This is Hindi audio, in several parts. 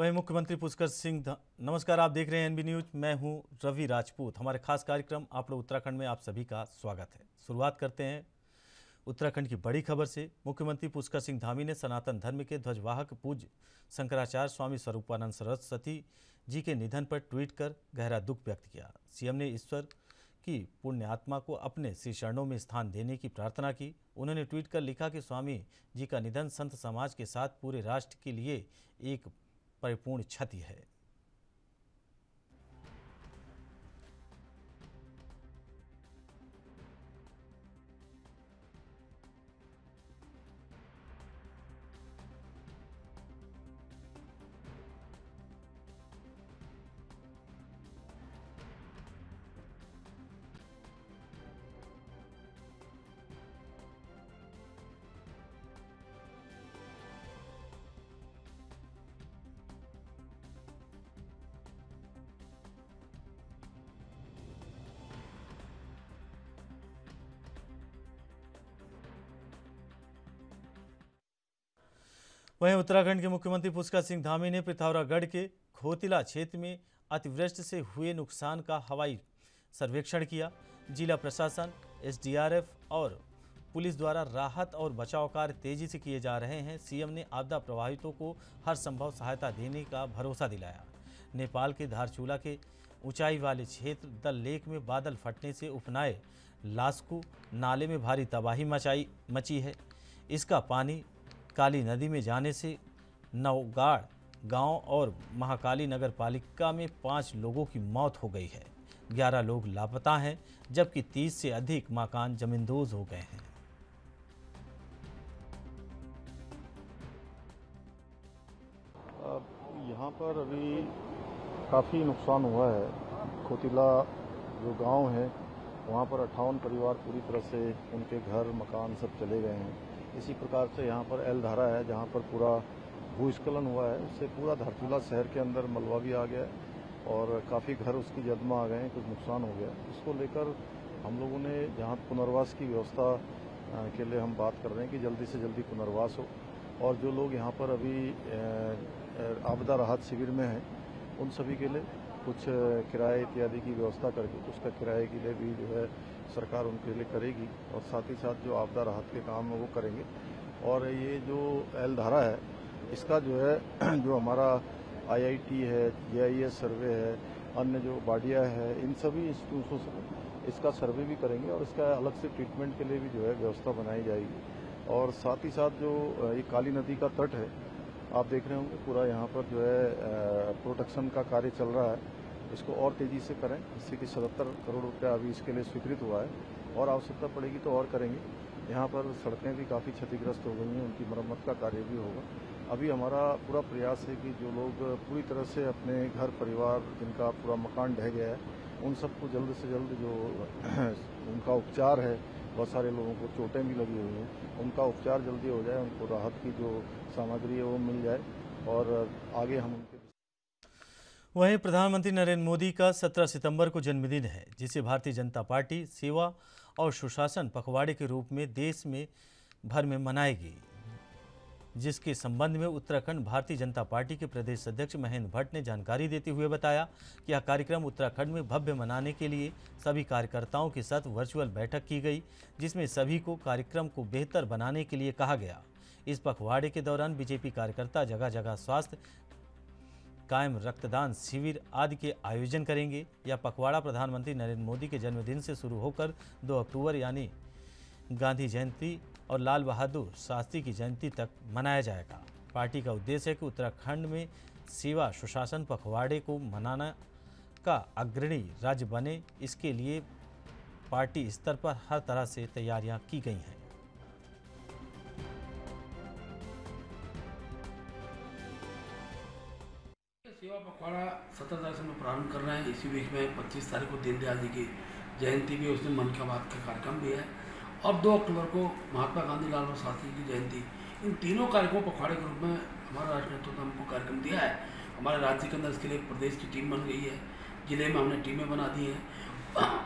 वहीं मुख्यमंत्री पुष्कर सिंह नमस्कार, आप देख रहे हैं एनबी न्यूज़। मैं हूँ रवि राजपूत। हमारे खास कार्यक्रम आप लोग उत्तराखंड में आप सभी का स्वागत है। शुरुआत करते हैं उत्तराखंड की बड़ी खबर से। मुख्यमंत्री पुष्कर सिंह धामी ने सनातन धर्म के ध्वजवाहक पूज्य शंकराचार्य स्वामी स्वरूपानंद सरस्वती जी के निधन पर ट्वीट कर गहरा दुख व्यक्त किया। सीएम ने ईश्वर की पुण्य आत्मा को अपने श्री चरणों में स्थान देने की प्रार्थना की। उन्होंने ट्वीट कर लिखा कि स्वामी जी का निधन संत समाज के साथ पूरे राष्ट्र के लिए एक परिपूर्ण क्षति है। वहीं उत्तराखंड के मुख्यमंत्री पुष्कर सिंह धामी ने पिथौरागढ़ के खोतिला क्षेत्र में अतिवृष्टि से हुए नुकसान का हवाई सर्वेक्षण किया। जिला प्रशासन, एसडीआरएफ और पुलिस द्वारा राहत और बचाव कार्य तेज़ी से किए जा रहे हैं। सीएम ने आपदा प्रभावितों को हर संभव सहायता देने का भरोसा दिलाया। नेपाल के धारचूला के ऊंचाई वाले क्षेत्र दल लेक में बादल फटने से उपनाए लास्कू नाले में भारी तबाही मचाई, मची है। इसका पानी काली नदी में जाने से नवगाड़ गाँव और महाकाली नगर पालिका में पाँच लोगों की मौत हो गई है। ग्यारह लोग लापता हैं, जबकि तीस से अधिक मकान जमींदोज हो गए हैं। यहाँ पर अभी काफ़ी नुकसान हुआ है। खोतिला जो गाँव है, वहाँ पर अट्ठावन परिवार पूरी तरह से उनके घर, मकान सब चले गए हैं। इसी प्रकार से यहाँ पर एल धारा है, जहाँ पर पूरा भूस्खलन हुआ है। उससे पूरा धरतीला शहर के अंदर मलबा भी आ गया है और काफ़ी घर उसकी जद में आ गए हैं कुछ नुकसान हो गया। इसको लेकर हम लोगों ने जहाँ पुनर्वास की व्यवस्था के लिए हम बात कर रहे हैं कि जल्दी से जल्दी पुनर्वास हो। और जो लोग यहाँ पर अभी आपदा राहत शिविर में हैं, उन सभी के लिए कुछ किराए इत्यादि की व्यवस्था करके, उसका किराए के लिए भी जो है सरकार उनके लिए करेगी और साथ ही साथ जो आपदा राहत के काम है वो करेंगे। और ये जो एल धारा है, इसका जो है, जो हमारा आईआईटी है, जेआईएस सर्वे है, अन्य जो बाडिया है, इन सभी इंस्टीट्यूशों से इसका सर्वे भी करेंगे और इसका अलग से ट्रीटमेंट के लिए भी जो है व्यवस्था बनाई जाएगी। और साथ ही साथ जो ये काली नदी का तट है, आप देख रहे होंगे पूरा यहाँ पर जो है प्रोटेक्शन का कार्य चल रहा है। इसको और तेज़ी से करें। जिससे कि सतहत्तर करोड़ रुपया अभी इसके लिए स्वीकृत हुआ है। और आवश्यकता पड़ेगी तो और करेंगे। यहाँ पर सड़कें भी काफ़ी क्षतिग्रस्त हो गई हैं। उनकी मरम्मत का कार्य भी होगा। अभी हमारा पूरा प्रयास है कि जो लोग पूरी तरह से अपने घर, परिवार, जिनका पूरा मकान ढह गया है, उन सबको जल्द से जल्द जो उनका उपचार है, बहुत सारे लोगों को चोटें भी लगी हुई हैं, उनका उपचार जल्दी हो जाए, उनको राहत की जो सामग्री है वो मिल जाए। और आगे हम उनके वहीं प्रधानमंत्री नरेंद्र मोदी का 17 सितंबर को जन्मदिन है, जिसे भारतीय जनता पार्टी, सेवा और सुशासन पखवाड़े के रूप में देश में भर में मनाएगी, जिसके संबंध में उत्तराखंड भारतीय जनता पार्टी के प्रदेश अध्यक्ष महेंद्र भट्ट ने जानकारी देते हुए बताया कि यह कार्यक्रम उत्तराखंड में भव्य मनाने के लिए सभी कार्यकर्ताओं के साथ वर्चुअल बैठक की गई, जिसमें सभी को कार्यक्रम को बेहतर बनाने के लिए कहा गया। इस पखवाड़े के दौरान बीजेपी कार्यकर्ता जगह जगह स्वास्थ्य कायम रक्तदान शिविर आदि के आयोजन करेंगे यह पखवाड़ा प्रधानमंत्री नरेंद्र मोदी के जन्मदिन से शुरू होकर 2 अक्टूबर यानी गांधी जयंती और लाल बहादुर शास्त्री की जयंती तक मनाया जाएगा। पार्टी का उद्देश्य है कि उत्तराखंड में सेवा, सुशासन, पखवाड़े को मनाना का अग्रणी राज्य बने। इसके लिए पार्टी स्तर पर हर तरह से तैयारियाँ की गई हैं। सत्रह तारीख से हम प्रारंभ कर रहे हैं। इसी बीच में पच्चीस तारीख को दीनदयाल जी की जयंती भी उसमें मन की बात का कार्यक्रम भी है। और दो अक्टूबर को महात्मा गांधी लाल बहादुर शास्त्री की जयंती। इन तीनों कार्यक्रमों को पखवाड़े के रूप में हमारा राष्ट्र नेतृत्व हमको कार्यक्रम दिया है। हमारे राज्य के अंदर इसके लिए प्रदेश की टीम बन गई है। ज़िले में हमने टीमें बना दी हैं।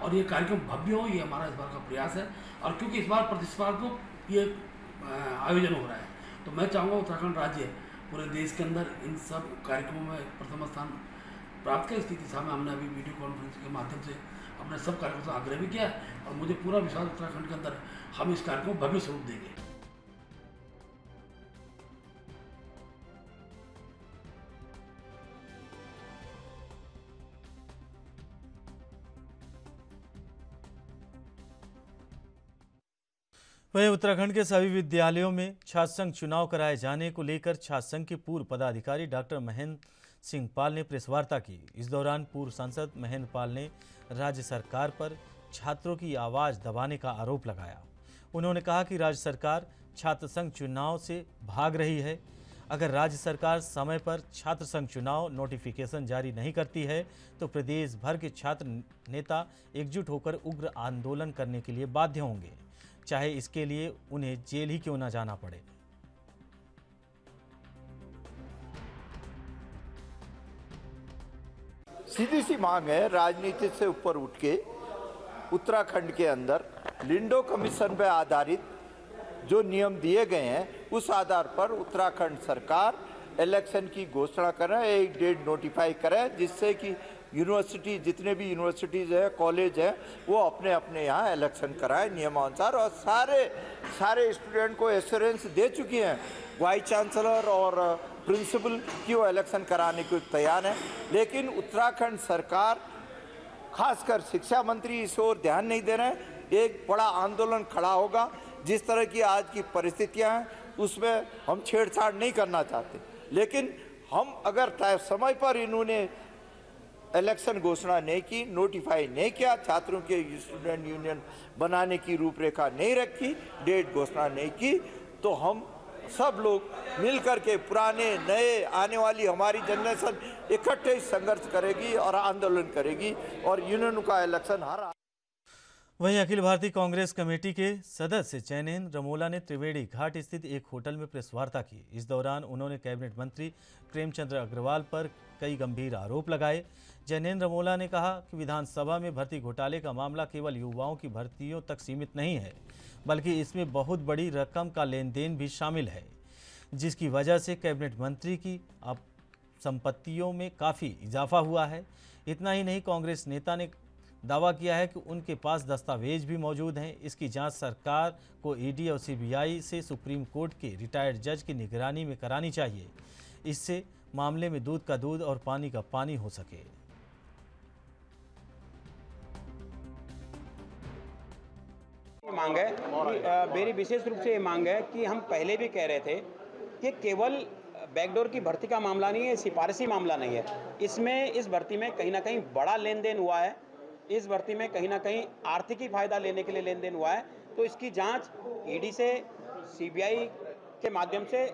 और ये कार्यक्रम भव्य हो, ये हमारा इस बार का प्रयास है। और क्योंकि इस बार प्रतिस्पर्धात्मक ये आयोजन हो रहा है तो मैं चाहूँगा उत्तराखंड राज्य पूरे देश के अंदर इन सब कार्यक्रमों में प्रथम स्थान प्राप्त कर स्थिति सामने हमने अभी वीडियो कॉन्फ्रेंस के माध्यम से अपने सब कार्यक्रमों से आग्रह भी किया और मुझे पूरा विश्वास उत्तराखंड के अंदर हम इस कार्यक्रम को भव्य स्वरूप देंगे। वहीं उत्तराखंड के सभी विद्यालयों में छात्र संघ चुनाव कराए जाने को लेकर छात्र संघ के पूर्व पदाधिकारी डॉक्टर महेंद्र सिंह पाल ने प्रेस वार्ता की। इस दौरान पूर्व सांसद महेंद्र पाल ने राज्य सरकार पर छात्रों की आवाज़ दबाने का आरोप लगाया। उन्होंने कहा कि राज्य सरकार छात्र संघ चुनाव से भाग रही है। अगर राज्य सरकार समय पर छात्र संघ चुनाव नोटिफिकेशन जारी नहीं करती है तो प्रदेश भर के छात्र नेता एकजुट होकर उग्र आंदोलन करने के लिए बाध्य होंगे। चाहे इसके लिए उन्हें जेल ही क्यों ना जाना पड़े। सीधी सी मांग है, राजनीति से ऊपर उठ के, उत्तराखंड के अंदर लिंडो कमीशन पर आधारित जो नियम दिए गए हैं, उस आधार पर उत्तराखंड सरकार इलेक्शन की घोषणा करें एक डेट नोटिफाई करें, जिससे कि यूनिवर्सिटी, जितने भी यूनिवर्सिटीज़ हैं, कॉलेज हैं, वो अपने अपने यहाँ इलेक्शन कराएँ नियमानुसार। और सारे सारे स्टूडेंट को एश्योरेंस दे चुकी हैं, वाइस चांसलर और प्रिंसिपल की वो इलेक्शन कराने को तैयार हैं। लेकिन उत्तराखंड सरकार, खासकर शिक्षा मंत्री इस ओर ध्यान नहीं दे रहे हैं। एक बड़ा आंदोलन खड़ा होगा, जिस तरह की आज की परिस्थितियाँ हैं, उसमें हम छेड़छाड़ नहीं करना चाहते। लेकिन हम अगर समय पर इन्होंने इलेक्शन घोषणा नहीं की नोटिफाई नहीं किया, छात्रों के स्टूडेंट यूनियन बनाने की रूपरेखा नहीं रखी डेट घोषणा नहीं की तो हम सब लोग मिलकर के पुराने, नए, आने वाली हमारी जनरेशन इकट्ठे संघर्ष करेगी और आंदोलन करेगी और यूनियन का इलेक्शन हर वहीं अखिल भारतीय कांग्रेस कमेटी के सदस्य चैनेन्द्र रमोला ने त्रिवेणी घाट स्थित एक होटल में प्रेस वार्ता की। इस दौरान उन्होंने कैबिनेट मंत्री प्रेमचंद्र अग्रवाल पर कई गंभीर आरोप लगाए। जैनेन्द्र रमोला ने कहा कि विधानसभा में भर्ती घोटाले का मामला केवल युवाओं की भर्तियों तक सीमित नहीं है। बल्कि इसमें बहुत बड़ी रकम का लेन देन भी शामिल है, जिसकी वजह से कैबिनेट मंत्री की अब संपत्तियों में काफ़ी इजाफा हुआ है। इतना ही नहीं, कांग्रेस नेता ने दावा किया है कि उनके पास दस्तावेज़ भी मौजूद हैं। इसकी जाँच सरकार को ईडी और सीबीआई से सुप्रीम कोर्ट के रिटायर्ड जज की निगरानी में करानी चाहिए। इससे मामले में दूध का दूध और पानी का पानी हो सके। मांग है मेरी विशेष रूप से ये मांग है कि हम पहले भी कह रहे थे कि केवल बैकडोर की भर्ती का मामला नहीं है सिफारसी मामला नहीं है। इसमें, इस भर्ती में कहीं ना कहीं बड़ा लेन देन हुआ है। इस भर्ती में कहीं ना कहीं आर्थिक फ़ायदा लेने के लिए लेन देन हुआ है। तो इसकी जाँच ईडी से सीबीआई के माध्यम से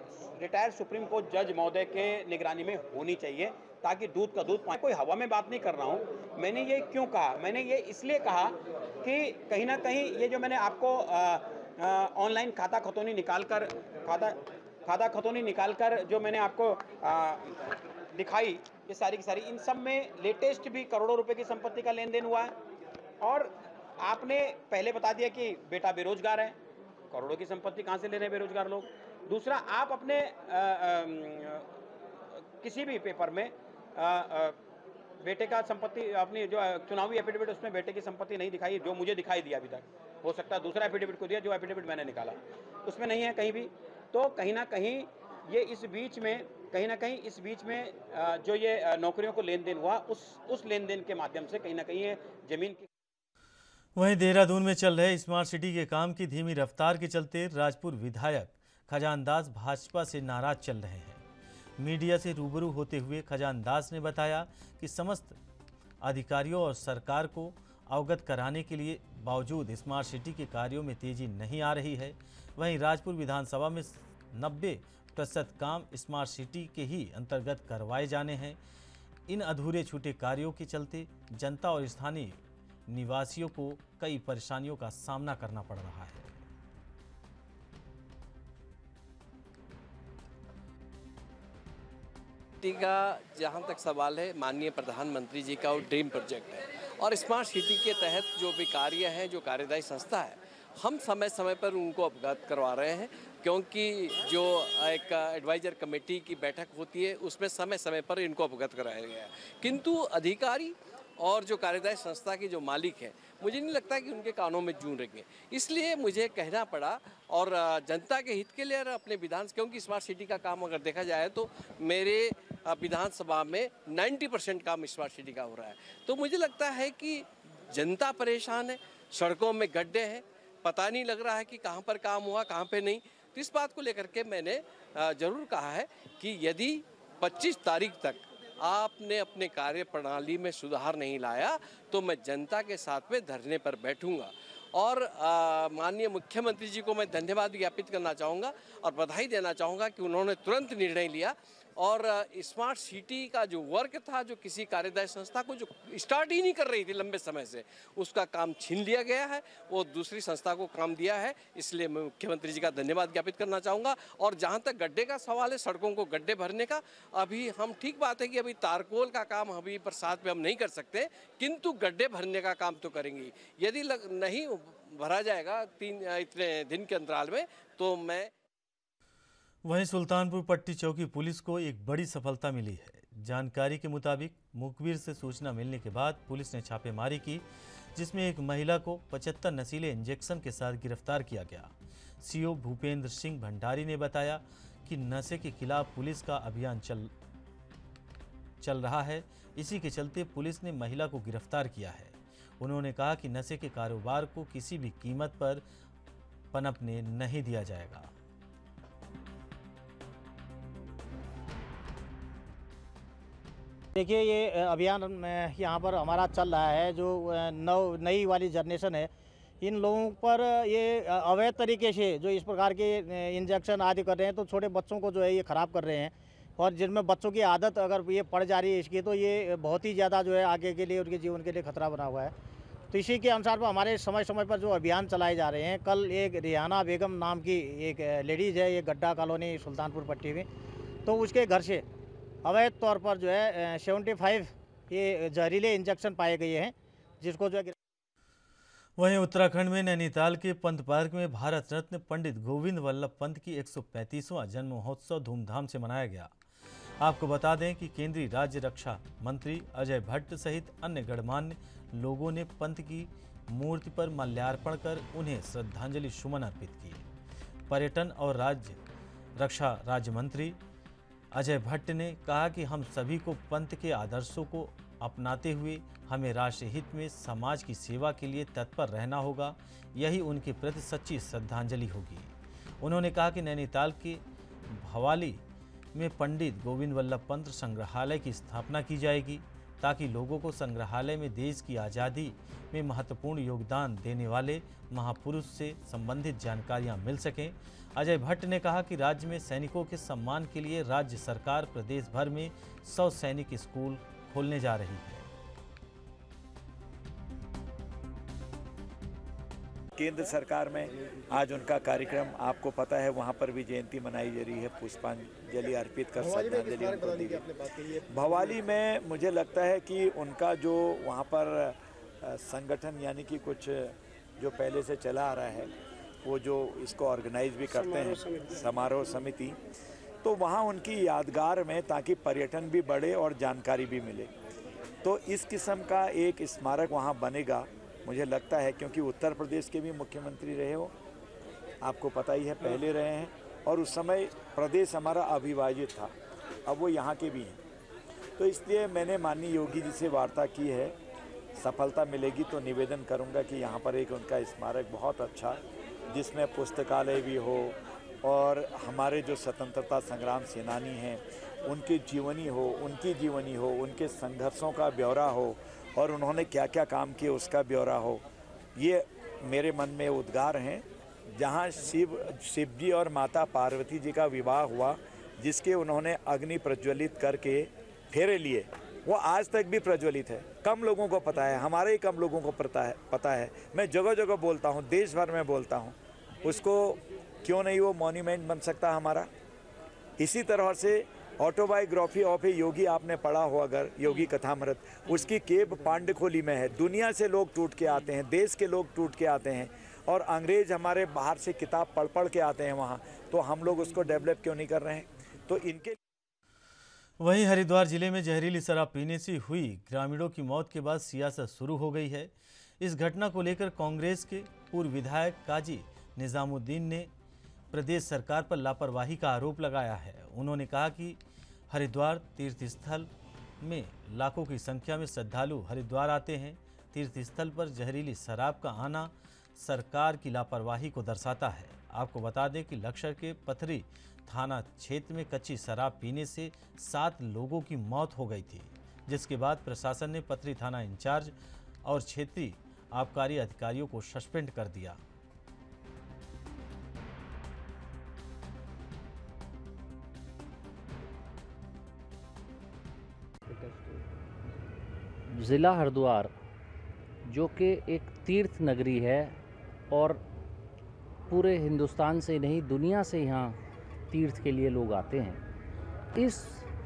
रिटायर्ड सुप्रीम कोर्ट जज महोदय के निगरानी में होनी चाहिए। ताकि दूध का दूध पाए। कोई हवा में बात नहीं कर रहा हूँ। मैंने ये क्यों कहा? मैंने ये इसलिए कहा कि कहीं ना कहीं ये जो मैंने आपको ऑनलाइन खाता खतौनी निकाल कर खाता खाता खतौनी निकाल कर जो मैंने आपको आ, दिखाई ये सारी की सारी इन सब में लेटेस्ट भी करोड़ों रुपए की संपत्ति का लेन देन हुआ है। और आपने पहले बता दिया कि बेटा बेरोजगार है करोड़ों की संपत्ति कहाँ से ले रहे हैं बेरोजगार लोग? दूसरा आप अपने आ, आ, किसी भी पेपर में बेटे का संपत्ति अपनी जो चुनावी एफिडेविट उसमें बेटे की संपत्ति नहीं दिखाई, जो मुझे दिखाई दिया अभी तक। हो सकता है दूसरा एफिडेविट को दिया, जो एफिडेविट मैंने निकाला। उसमें नहीं है कहीं भी। तो कहीं ना कहीं ये इस बीच में, कहीं ना कहीं इस बीच में जो ये नौकरियों को लेन देन हुआ, उस उस लेन देन के माध्यम से कहीं ना कहीं ये ज़मीन की वहीं देहरादून में चल रहे स्मार्ट सिटी के काम की धीमी रफ्तार के चलते राजपुर विधायक खजानदास भाजपा से नाराज़ चल रहे हैं। मीडिया से रूबरू होते हुए खजानदास ने बताया कि समस्त अधिकारियों और सरकार को अवगत कराने के लिए बावजूद स्मार्ट सिटी के कार्यों में तेज़ी नहीं आ रही है। वहीं राजपुर विधानसभा में नब्बे प्रतिशत काम स्मार्ट सिटी के ही अंतर्गत करवाए जाने हैं। इन अधूरे छूटे कार्यों के चलते जनता और स्थानीय निवासियों को कई परेशानियों का सामना करना पड़ रहा है। सिटी का जहाँ तक सवाल है, माननीय प्रधानमंत्री जी का वो ड्रीम प्रोजेक्ट है। और स्मार्ट सिटी के तहत जो भी कार्य हैं, जो कार्यदायी संस्था है, हम समय समय पर उनको अवगत करवा रहे हैं, क्योंकि जो एक एडवाइजर कमेटी की बैठक होती है, उसमें समय समय पर इनको अवगत कराया गया है। किंतु अधिकारी और जो कार्यदायी संस्था के जो मालिक हैं, मुझे नहीं लगता कि उनके कानों में जून रहेंगे। इसलिए मुझे कहना पड़ा और जनता के हित के लिए अपने विधान क्योंकि स्मार्ट सिटी का काम अगर देखा जाए तो मेरे विधानसभा में 90 परसेंट काम स्मार्ट सिटी का हो रहा है। तो मुझे लगता है कि जनता परेशान है, सड़कों में गड्ढे हैं, पता नहीं लग रहा है कि कहाँ पर काम हुआ, कहाँ पे नहीं। तो इस बात को लेकर के मैंने ज़रूर कहा है कि यदि 25 तारीख तक आपने अपने कार्य प्रणाली में सुधार नहीं लाया तो मैं जनता के साथ में धरने पर बैठूँगा। और माननीय मुख्यमंत्री जी को मैं धन्यवाद ज्ञापित करना चाहूँगा और बधाई देना चाहूँगा कि उन्होंने तुरंत निर्णय लिया और स्मार्ट सिटी का जो वर्क था, जो किसी कार्यदायी संस्था को जो स्टार्ट ही नहीं कर रही थी लंबे समय से, उसका काम छीन लिया गया है, वो दूसरी संस्था को काम दिया है, इसलिए मैं मुख्यमंत्री जी का धन्यवाद ज्ञापित करना चाहूँगा। और जहाँ तक गड्ढे का सवाल है, सड़कों को गड्ढे भरने का, अभी हम ठीक बात है कि अभी तारकोल का काम अभी बरसात में हम नहीं कर सकते, किंतु गड्ढे भरने का काम तो करेंगे यदि नहीं भरा जाएगा तीन, इतने दिन के अंतराल में तो मैं वहीं सुल्तानपुर पट्टी चौकी पुलिस को एक बड़ी सफलता मिली है। जानकारी के मुताबिक मुखबिर से सूचना मिलने के बाद पुलिस ने छापेमारी की, जिसमें एक महिला को 75 नशीले इंजेक्शन के साथ गिरफ़्तार किया गया। सीओ भूपेंद्र सिंह भंडारी ने बताया कि नशे के खिलाफ पुलिस का अभियान चल चल रहा है। इसी के चलते पुलिस ने महिला को गिरफ़्तार किया है। उन्होंने कहा कि नशे के कारोबार को किसी भी कीमत पर पनपने नहीं दिया जाएगा। देखिए, ये अभियान यहाँ पर हमारा चल रहा है, जो नव, नई वाली जनरेशन है। इन लोगों पर ये अवैध तरीके से जो इस प्रकार के इंजेक्शन आदि कर रहे हैं तो छोटे बच्चों को जो है ये ख़राब कर रहे हैं। और जिनमें बच्चों की आदत अगर ये पड़ जा रही है इसकी तो ये बहुत ही ज़्यादा जो है आगे के लिए, उनके जीवन के लिए खतरा बना हुआ है। तो इसी के अनुसार पर हमारे समय समय पर जो अभियान चलाए जा रहे हैं, कल एक रिहाना बेगम नाम की एक लेडीज़ है, ये गड्ढा कॉलोनी सुल्तानपुर पट्टी में। तो उसके घर से अवैध तौर पर जो है सेवेंटी फाइव ये जहरीले इंजेक्शन पाए गए हैं, जिसको जो है वहीं उत्तराखंड में नैनीताल के पंत पार्क में भारत रत्न पंडित गोविंद वल्लभ पंत की 135वां जन्म महोत्सव धूमधाम से मनाया गया। आपको बता दें कि केंद्रीय राज्य रक्षा मंत्री अजय भट्ट सहित अन्य गणमान्य लोगों ने पंत की मूर्ति पर माल्यार्पण कर उन्हें श्रद्धांजलि सुमन अर्पित किए पर्यटन और राज्य रक्षा राज्य मंत्री अजय भट्ट ने कहा कि हम सभी को पंत के आदर्शों को अपनाते हुए हमें राष्ट्रहित में समाज की सेवा के लिए तत्पर रहना होगा। यही उनके प्रति सच्ची श्रद्धांजलि होगी। उन्होंने कहा कि नैनीताल के भवाली में पंडित गोविंद वल्लभ पंत संग्रहालय की स्थापना की जाएगी। ताकि लोगों को संग्रहालय में देश की आज़ादी में महत्वपूर्ण योगदान देने वाले महापुरुष से संबंधित जानकारियाँ मिल सकें। अजय भट्ट ने कहा कि राज्य में सैनिकों के सम्मान के लिए राज्य सरकार प्रदेश भर में सौ सैनिक स्कूल खोलने जा रही है। केंद्र सरकार में आज उनका कार्यक्रम आपको पता है वहाँ पर भी जयंती मनाई जा रही है पुष्पांजलि अर्पित कर श्रद्धांजलि उनको दी गई। भवाली में मुझे लगता है कि उनका जो वहाँ पर संगठन यानी कि कुछ जो पहले से चला आ रहा है वो जो इसको ऑर्गेनाइज भी करते हैं समारोह समिति तो वहाँ उनकी यादगार में ताकि पर्यटन भी बढ़े और जानकारी भी मिले। तो इस किस्म का एक स्मारक वहाँ बनेगा मुझे लगता है क्योंकि उत्तर प्रदेश के भी मुख्यमंत्री रहे हो, आपको पता ही है, पहले रहे हैं और उस समय प्रदेश हमारा अविभाजित था, अब वो यहाँ के भी हैं। तो इसलिए मैंने माननीय योगी जी से वार्ता की है, सफलता मिलेगी तो निवेदन करूँगा कि यहाँ पर एक उनका स्मारक बहुत अच्छा जिसमें पुस्तकालय भी हो और हमारे जो स्वतंत्रता संग्राम सेनानी हैं, उनकी जीवनी हो, उनकी जीवनी हो, उनके संघर्षों का ब्यौरा हो और उन्होंने क्या क्या काम किए उसका ब्यौरा हो। ये मेरे मन में उद्गार हैं, जहाँ शिव शिव जी और माता पार्वती जी का विवाह हुआ, जिसके उन्होंने अग्नि प्रज्वलित करके फेरे लिए। वो आज तक भी प्रज्वलित है। कम लोगों को पता है, हमारे ही कम लोगों को पता है पता है। मैं जगह जगह बोलता हूँ देश भर में बोलता हूँ। उसको क्यों नहीं वो मॉन्यूमेंट बन सकता हमारा? इसी तरह से ऑटोबायोग्राफी ऑफ़ ए योगी आपने पढ़ा हो अगर योगी कथामृत। उसकी केब पांडखोली में है। दुनिया से लोग टूट के आते हैं, देश के लोग टूट के आते हैं, और अंग्रेज़ हमारे बाहर से किताब पढ़ पढ़ के आते हैं वहाँ। तो हम लोग उसको डेवलप क्यों नहीं कर रहे हैं? तो इनके वहीं हरिद्वार ज़िले में जहरीली शराब पीने से हुई ग्रामीणों की मौत के बाद सियासत शुरू हो गई है। इस घटना को लेकर कांग्रेस के पूर्व विधायक काजी निजामुद्दीन ने प्रदेश सरकार पर लापरवाही का आरोप लगाया है। उन्होंने कहा कि हरिद्वार तीर्थ स्थल में लाखों की संख्या में श्रद्धालु हरिद्वार आते हैं। तीर्थ स्थल पर जहरीली शराब का आना सरकार की लापरवाही को दर्शाता है। आपको बता दें कि लक्षर के पथरी थाना क्षेत्र में कच्ची शराब पीने से सात लोगों की मौत हो गई थी, जिसके बाद प्रशासन ने पथरी थाना इंचार्ज और क्षेत्रीय आबकारी अधिकारियों को सस्पेंड कर दिया। ज़िला हरिद्वार, जो कि एक तीर्थ नगरी है और पूरे हिंदुस्तान से नहीं, दुनिया से यहाँ तीर्थ के लिए लोग आते हैं। इस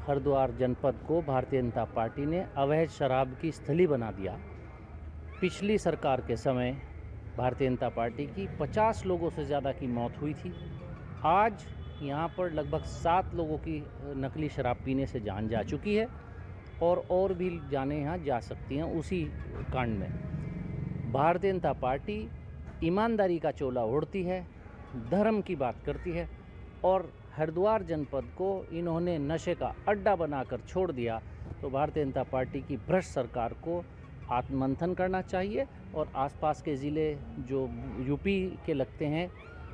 हरिद्वार जनपद को भारतीय जनता पार्टी ने अवैध शराब की स्थली बना दिया। पिछली सरकार के समय भारतीय जनता पार्टी की 50 लोगों से ज़्यादा की मौत हुई थी। आज यहाँ पर लगभग सात लोगों की नकली शराब पीने से जान जा चुकी है। और और भी जाने यहाँ जा सकती हैं उसी कांड में। भारतीय जनता पार्टी ईमानदारी का चोला ओढ़ती है, धर्म की बात करती है और हरिद्वार जनपद को इन्होंने नशे का अड्डा बनाकर छोड़ दिया तो भारतीय जनता पार्टी की भ्रष्ट सरकार को आत्मंथन करना चाहिए और आसपास के ज़िले जो यूपी के लगते हैं,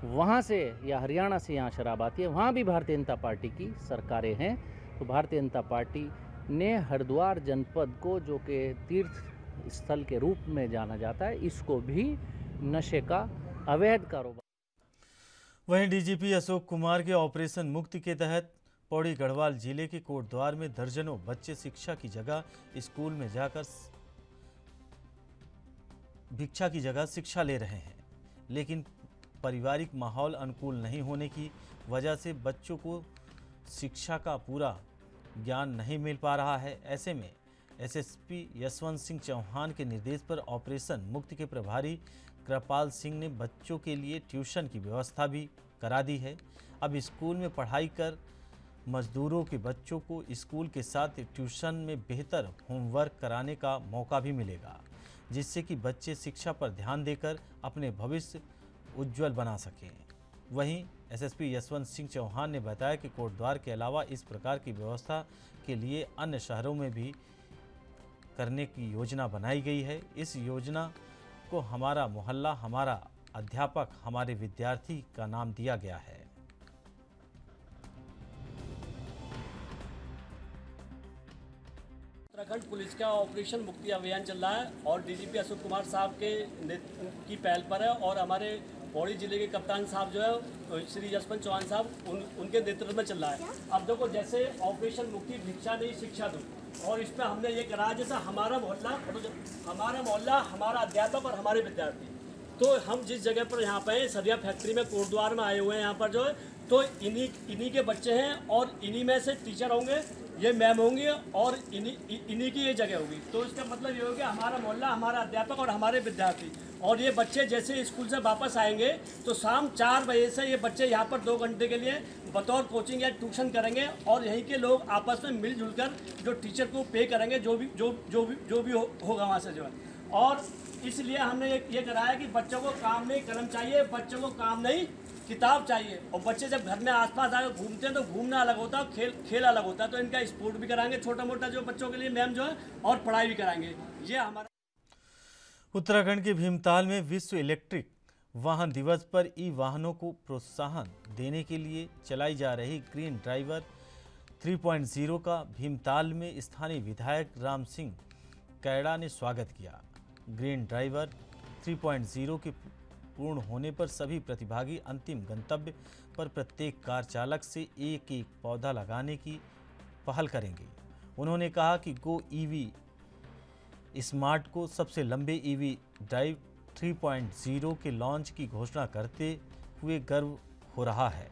वहाँ से या हरियाणा से यहाँ शराब आती है, वहाँ भी भारतीय जनता पार्टी की सरकारें हैं। तो भारतीय जनता पार्टी ने हरिद्वार जनपद को, जो कि तीर्थ स्थल के रूप में जाना जाता है, इसको भी नशे का अवैध कारोबार। वहीं डीजीपी अशोक कुमार के ऑपरेशन मुक्ति के तहत पौड़ी गढ़वाल ज़िले के कोटद्वार में दर्जनों बच्चे शिक्षा की जगह स्कूल में जाकर भिक्षा की जगह शिक्षा ले रहे हैं। लेकिन पारिवारिक माहौल अनुकूल नहीं होने की वजह से बच्चों को शिक्षा का पूरा ज्ञान नहीं मिल पा रहा है। ऐसे में एसएसपी यशवंत सिंह चौहान के निर्देश पर ऑपरेशन मुक्ति के प्रभारी कृपाल सिंह ने बच्चों के लिए ट्यूशन की व्यवस्था भी करा दी है। अब स्कूल में पढ़ाई कर मजदूरों के बच्चों को स्कूल के साथ ट्यूशन में बेहतर होमवर्क कराने का मौका भी मिलेगा, जिससे कि बच्चे शिक्षा पर ध्यान देकर अपने भविष्य उज्जवल बना सकें। वहीं एसएसपी यशवंत सिंह चौहान ने बताया कि कोटद्वार के अलावा इस प्रकार की व्यवस्था के लिए अन्य शहरों में भी करने की योजना बनाई गई है। इस योजना को हमारा मोहल्ला, हमारा अध्यापक, हमारे विद्यार्थी का नाम दिया गया है। उत्तराखंड पुलिस का ऑपरेशन मुक्ति अभियान चल रहा है और डीजीपी अशोक कुमार साहब के की पहल पर है और हमारे पौड़ी ज़िले के कप्तान साहब जो है श्री यशवंत चौहान साहब उन उनके नेतृत्व में चल रहा है। अब देखो जैसे ऑपरेशन मुक्ति भिक्षा नहीं शिक्षा दो। और इसमें हमने ये करा जैसे हमारा मोहल्ला हमारा मोहल्ला हमारा अध्यापक और हमारे विद्यार्थी। तो हम जिस जगह पर यहाँ पे सरिया फैक्ट्री में कोटद्वार में आए हुए हैं यहाँ पर जो है तो इन्हीं इन्हीं के बच्चे हैं और इन्हीं में से टीचर होंगे ये मैम होंगी और इन्हीं इन्हीं की ये जगह होगी। तो इसका मतलब ये होगा हमारा मोहल्ला हमारा अध्यापक और हमारे विद्यार्थी। और ये बच्चे जैसे स्कूल से वापस आएँगे तो शाम चार बजे से ये बच्चे यहाँ पर दो घंटे के लिए बतौर कोचिंग या ट्यूशन करेंगे और यहीं के लोग आपस में मिलजुल कर जो टीचर को पे करेंगे जो भी जो जो भी जो भी हो, होगा वहाँ से जो है। और इसलिए हमने ये, ये कराया कि बच्चों को काम नहीं कलम चाहिए बच्चों को काम नहीं किताब चाहिए। और बच्चे जब घर में आसपास आकर घूमते हैं तो घूमना अलग होता है खेल खेल अलग होता है तो इनका स्पोर्ट भी कराएँगे छोटा मोटा जो बच्चों के लिए मैम जो है और पढ़ाई भी कराएँगे। ये हमारा उत्तराखंड के भीमताल में विश्व इलेक्ट्रिक वाहन दिवस पर ई वाहनों को प्रोत्साहन देने के लिए चलाई जा रही ग्रीन ड्राइवर 3.0 का भीमताल में स्थानीय विधायक राम सिंह कैड़ा ने स्वागत किया। ग्रीन ड्राइवर 3.0 के पूर्ण होने पर सभी प्रतिभागी अंतिम गंतव्य पर प्रत्येक कार चालक से एक एक पौधा लगाने की पहल करेंगे। उन्होंने कहा कि गो ईवी स्मार्ट को सबसे लंबे ईवी ड्राइव 3.0 के लॉन्च की घोषणा करते हुए गर्व हो रहा है।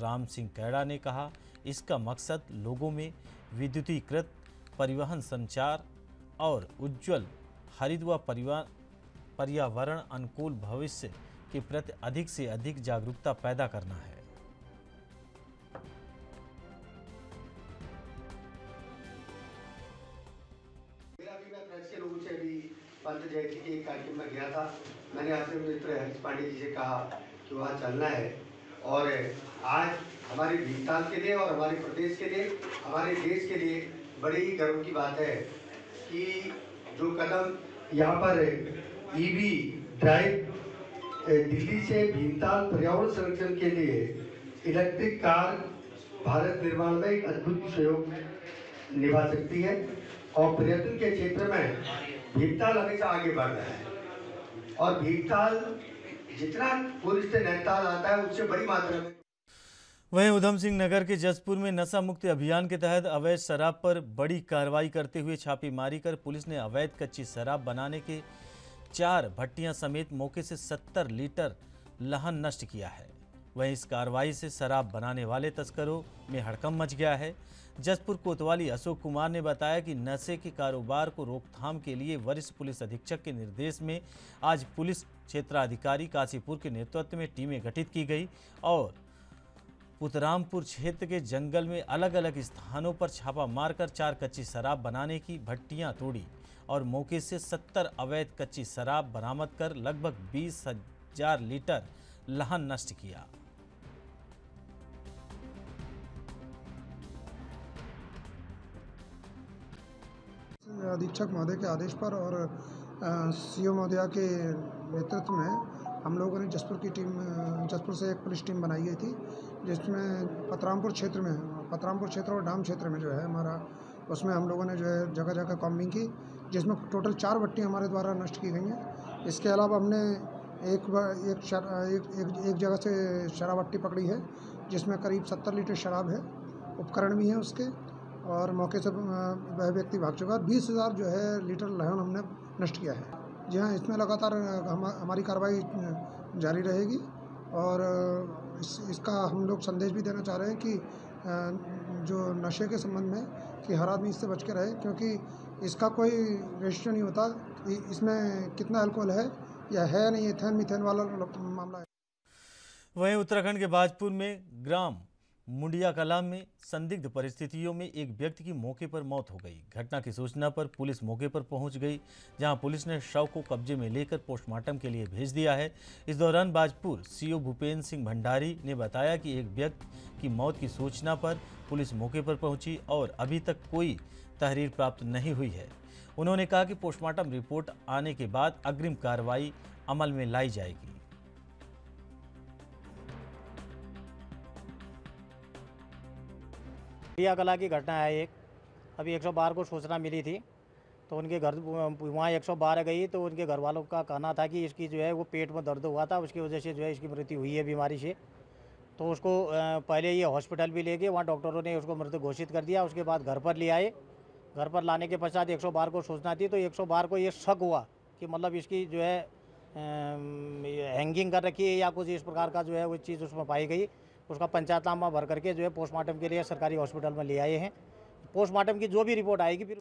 राम सिंह कैड़ा ने कहा, इसका मकसद लोगों में विद्युतीकृत परिवहन संचार और उज्जवल हरित व पर्यावरण अनुकूल भविष्य के प्रति अधिक से अधिक जागरूकता पैदा करना है। जयंती के एक कार्यक्रम में गया था। मैंने अपने मित्र हरीश पांडे जी से कहा कि वहाँ चलना है और आज हमारे भीमताल के लिए और हमारे प्रदेश के लिए, हमारे देश के लिए बड़ी ही गर्व की बात है कि जो कदम यहाँ पर ईवी ड्राइव दिल्ली से भीमताल पर्यावरण संरक्षण के लिए इलेक्ट्रिक कार भारत निर्माण में एक अद्भुत सहयोग निभा सकती है और पर्यटन के क्षेत्र में भीमताल हमेशा आगे बढ़ रहा है। और भीमताल जितना टूरिस्ट नैनीताल आता है, उससे बड़ी मात्रा में वहीं उधम सिंह नगर के जसपुर में नशा मुक्ति अभियान के तहत अवैध शराब पर बड़ी कार्रवाई करते हुए छापेमारी कर पुलिस ने अवैध कच्ची शराब बनाने के चार भट्टियाँ समेत मौके से 70 लीटर लहन नष्ट किया है। वहीं इस कार्रवाई से शराब बनाने वाले तस्करों में हड़कम मच गया है। जसपुर कोतवाली अशोक कुमार ने बताया कि नशे के कारोबार को रोकथाम के लिए वरिष्ठ पुलिस अधीक्षक के निर्देश में आज पुलिस क्षेत्राधिकारी काशीपुर के नेतृत्व में टीमें गठित की गई और पुतरामपुर क्षेत्र के जंगल में अलग अलग स्थानों पर छापा मारकर चार कच्ची शराब बनाने की भट्टियाँ तोड़ी और मौके से 70 अवैध कच्ची शराब बरामद कर लगभग बीस हज़ार लीटर लहन नष्ट किया। अधीक्षक महोदय के आदेश पर और सी ओ महोदया के नेतृत्व में हम लोगों ने जसपुर की टीम जसपुर से एक पुलिस टीम बनाई गई थी जिसमें पतरामपुर क्षेत्र में पतरामपुर क्षेत्र और डाम क्षेत्र में जो है हमारा उसमें हम लोगों ने जो है जगह जगह कॉम्बिंग की जिसमें टोटल चार भट्टी हमारे द्वारा नष्ट की गई हैं। इसके अलावा हमने एक एक एक, एक, एक जगह से शराब भट्टी पकड़ी है जिसमें करीब सत्तर लीटर शराब है उपकरण भी हैं उसके। और मौके से वह व्यक्ति भाग चुका। बीस हज़ार जो है, लीटर लहन हमने नष्ट किया है। जी हाँ इसमें लगातार हम, हमारी कार्रवाई जारी रहेगी। और इस, इसका हम लोग संदेश भी देना चाह रहे हैं कि जो नशे के संबंध में कि हर आदमी इससे बच के रहे, क्योंकि इसका कोई रजिस्टर नहीं होता कि इसमें कितना अल्कोहल है या है नहीं एथेन मिथेन वाला मामला है। वहीं उत्तराखंड के बाजपुर में ग्राम मुंडिया कला में संदिग्ध परिस्थितियों में एक व्यक्ति की मौके पर मौत हो गई। घटना की सूचना पर पुलिस मौके पर पहुँच गई, जहाँ पुलिस ने शव को कब्जे में लेकर पोस्टमार्टम के लिए भेज दिया है। इस दौरान बाजपुर सीओ भूपेंद्र सिंह भंडारी ने बताया कि एक व्यक्ति की मौत की सूचना पर पुलिस मौके पर पहुँची और अभी तक कोई तहरीर प्राप्त नहीं हुई है। उन्होंने कहा कि पोस्टमार्टम रिपोर्ट आने के बाद अग्रिम कार्रवाई अमल में लाई जाएगी। प्रिया कला की घटना है एक। अभी 112 को सूचना मिली थी तो उनके घर, वहाँ 112 गई तो उनके घर वालों का कहना था कि इसकी जो है वो पेट में दर्द हुआ था, उसकी वजह से जो है इसकी मृत्यु हुई है बीमारी से। तो उसको पहले ये हॉस्पिटल भी ले गए वहाँ डॉक्टरों ने उसको मृत घोषित कर दिया, उसके बाद घर पर ले आए। घर पर लाने के पश्चात 112 को सूचना थी तो 112 को ये शक हुआ कि मतलब इसकी जो है हैंगिंग कर रखी है या कुछ इस प्रकार का जो है वो चीज़ उसमें पाई गई। उसका पंचायतनामा भर करके जो है पोस्टमार्टम के लिए सरकारी हॉस्पिटल में ले आए हैं। पोस्टमार्टम की जो भी रिपोर्ट आएगी, फिर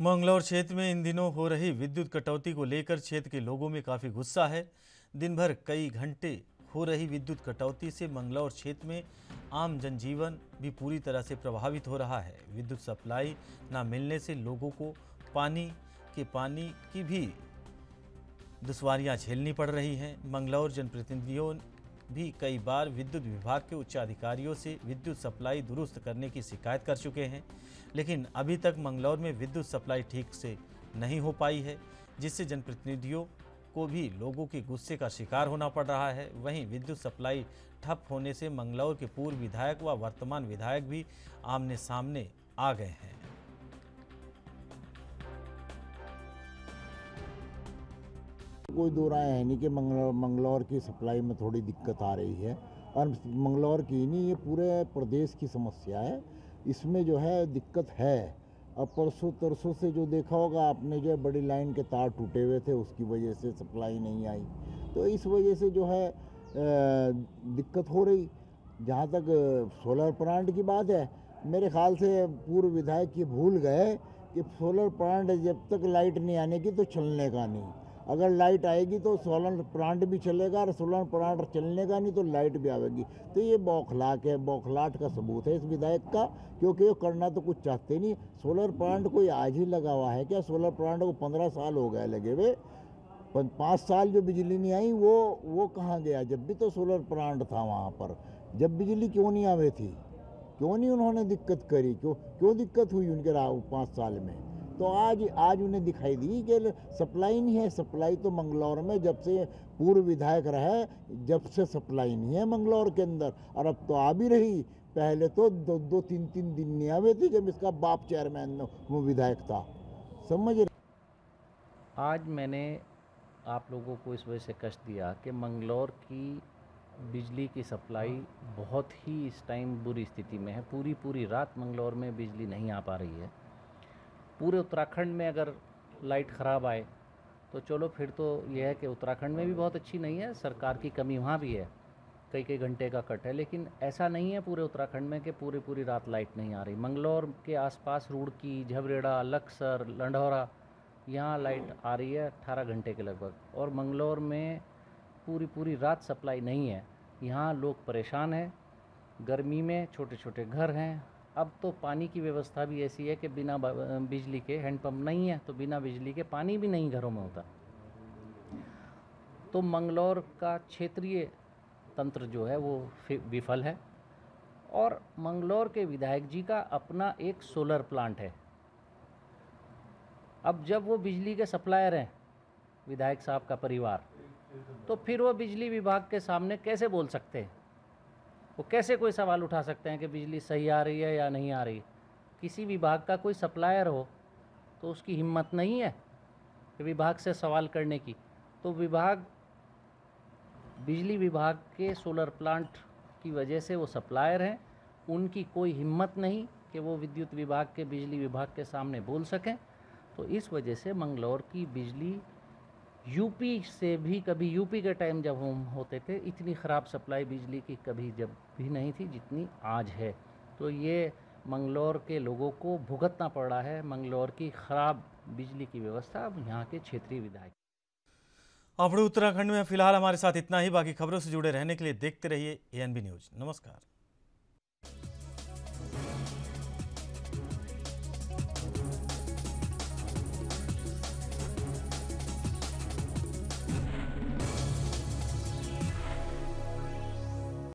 मंगलौर क्षेत्र में इन दिनों हो रही विद्युत कटौती को लेकर क्षेत्र के लोगों में काफ़ी गुस्सा है। दिन भर कई घंटे हो रही विद्युत कटौती से मंगलौर क्षेत्र में आम जनजीवन भी पूरी तरह से प्रभावित हो रहा है। विद्युत सप्लाई न मिलने से लोगों को पानी के पानी की भी दुश्वारियाँ झेलनी पड़ रही हैं। मंगलौर जनप्रतिनिधियों भी कई बार विद्युत विभाग के उच्च अधिकारियों से विद्युत सप्लाई दुरुस्त करने की शिकायत कर चुके हैं। लेकिन अभी तक मंगलौर में विद्युत सप्लाई ठीक से नहीं हो पाई है, जिससे जनप्रतिनिधियों को भी लोगों के गुस्से का शिकार होना पड़ रहा है। वहीं विद्युत सप्लाई ठप होने से मंगलौर के पूर्व विधायक व वर्तमान विधायक भी आमने सामने आ गए हैं। कोई दो राय है नहीं कि मंगलौर मंगलौर की सप्लाई में थोड़ी दिक्कत आ रही है। और मंगलौर की नहीं, ये पूरे प्रदेश की समस्या है। इसमें जो है दिक्कत है। अब परसों, तरसों से जो देखा होगा आपने जो है बड़ी लाइन के तार टूटे हुए थे, उसकी वजह से सप्लाई नहीं आई। तो इस वजह से जो है दिक्कत हो रही। जहाँ तक सोलर प्लांट की बात है, मेरे ख्याल से पूर्व विधायक ये भूल गए कि सोलर प्लांट जब तक लाइट नहीं आने की तो चलने का नहीं। अगर लाइट आएगी तो सोलर प्लांट भी चलेगा और सोलर प्लांट चलने का नहीं तो लाइट भी आएगी तो ये बौखलाक है, बौखलाट का सबूत है इस विधायक का, क्योंकि वो करना तो कुछ चाहते नहीं। सोलर प्लांट कोई आज ही लगा हुआ है क्या? सोलर प्लांट को पंद्रह साल हो गए लगे हुए। पाँच साल जो बिजली नहीं आई, वो वो कहाँ गया? जब भी तो सोलर प्लांट था वहाँ पर। जब बिजली क्यों नहीं आवे थी? क्यों नहीं उन्होंने दिक्कत करी? क्यों क्यों दिक्कत हुई उनके राह पाँच साल में? तो आज आज उन्हें दिखाई दी कि सप्लाई नहीं है। सप्लाई तो मंगलौर में जब से पूर्व विधायक रहे, जब से सप्लाई नहीं है मंगलौर के अंदर। और अब तो आ भी रही। पहले तो दो दो, तीन तीन दिन नहीं आवे थे जब इसका बाप चेयरमैन वो विधायक था। समझ रहे? आज मैंने आप लोगों को इस वजह से कष्ट दिया कि मंगलौर की बिजली की सप्लाई बहुत ही इस टाइम बुरी स्थिति में है। पूरी पूरी रात मंगलौर में बिजली नहीं आ पा रही है। पूरे उत्तराखंड में अगर लाइट ख़राब आए तो चलो फिर तो यह है कि उत्तराखंड में भी बहुत अच्छी नहीं है सरकार की कमी वहाँ भी है। कई कई घंटे का कट है लेकिन ऐसा नहीं है पूरे उत्तराखंड में कि पूरी पूरी रात लाइट नहीं आ रही। मंगलौर के आसपास रुड़की झबरेड़ा लक्सर लंढौरा यहाँ लाइट आ रही है अट्ठारह घंटे के लगभग। और मंगलौर में पूरी पूरी रात सप्लाई नहीं है। यहाँ लोग परेशान हैं गर्मी में छोटे छोटे घर हैं अब तो पानी की व्यवस्था भी ऐसी है कि बिना बिजली के हैंडपम्प नहीं है तो बिना बिजली के पानी भी नहीं घरों में होता। तो मंगलौर का क्षेत्रीय तंत्र जो है, वो विफल है। और मंगलौर के विधायक जी का अपना एक सोलर प्लांट है। अब जब वो बिजली के सप्लायर हैं, विधायक साहब का परिवार तो फिर वो बिजली विभाग के सामने कैसे बोल सकते हैं? वो कैसे कोई सवाल उठा सकते हैं कि बिजली सही आ रही है या नहीं आ रही? किसी विभाग का कोई सप्लायर हो तो उसकी हिम्मत नहीं है कि विभाग से सवाल करने की। तो विभाग, बिजली विभाग के सोलर प्लांट की वजह से वो सप्लायर हैं। उनकी कोई हिम्मत नहीं कि वो विद्युत विभाग के बिजली विभाग के सामने बोल सकें। तो इस वजह से मंगलौर की बिजली यूपी से भी कभी, यूपी के टाइम जब हम होते थे, इतनी ख़राब सप्लाई बिजली की कभी जब भी नहीं थी जितनी आज है। तो ये मंगलौर के लोगों को भुगतना पड़ रहा है। मंगलौर की ख़राब बिजली की व्यवस्था अब यहाँ के क्षेत्रीय विधायक। अपने उत्तराखंड में फ़िलहाल हमारे साथ इतना ही। बाकी खबरों से जुड़े रहने के लिए देखते रहिए एएनबी न्यूज़ नमस्कार।